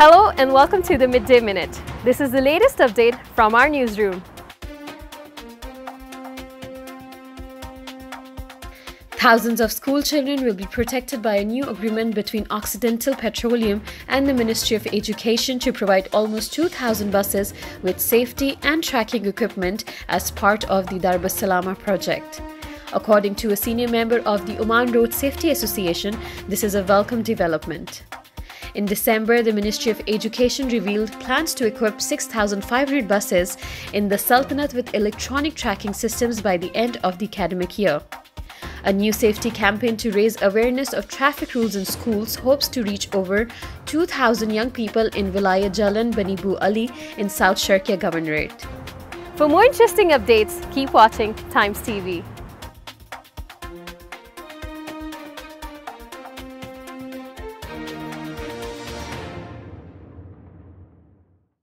Hello and welcome to the Midday Minute. This is the latest update from our newsroom. Thousands of school children will be protected by a new agreement between Occidental Petroleum and the Ministry of Education to provide almost 2,000 buses with safety and tracking equipment as part of the Darb Salamah project. According to a senior member of the Oman Road Safety Association, this is a welcome development. In December, the Ministry of Education revealed plans to equip 6,500 buses in the Sultanate with electronic tracking systems by the end of the academic year. A new safety campaign to raise awareness of traffic rules in schools hopes to reach over 2,000 young people in Wilayat Jalan Bani Bu Ali in South Sharqiyah Governorate. For more interesting updates, keep watching Times TV.